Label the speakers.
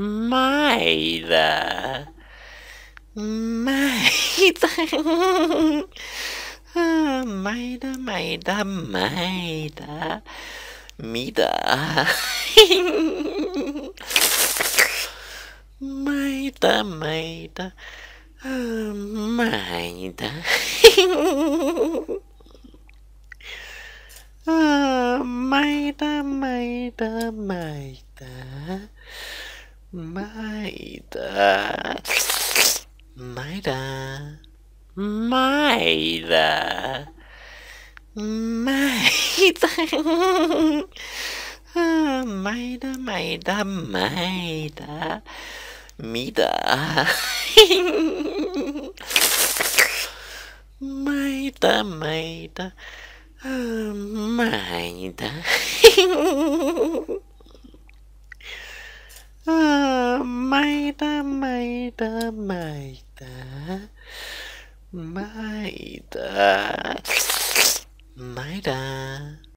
Speaker 1: 卖的，卖的，卖的，卖的，卖的，米的，卖的，卖的，卖的，卖的，卖的，卖的。卖的，卖的，卖的，卖的，卖的，卖的，卖的，米的，卖的，卖的，卖的， ไม่ทำไมทำไมตาไม่ตาไม่ตา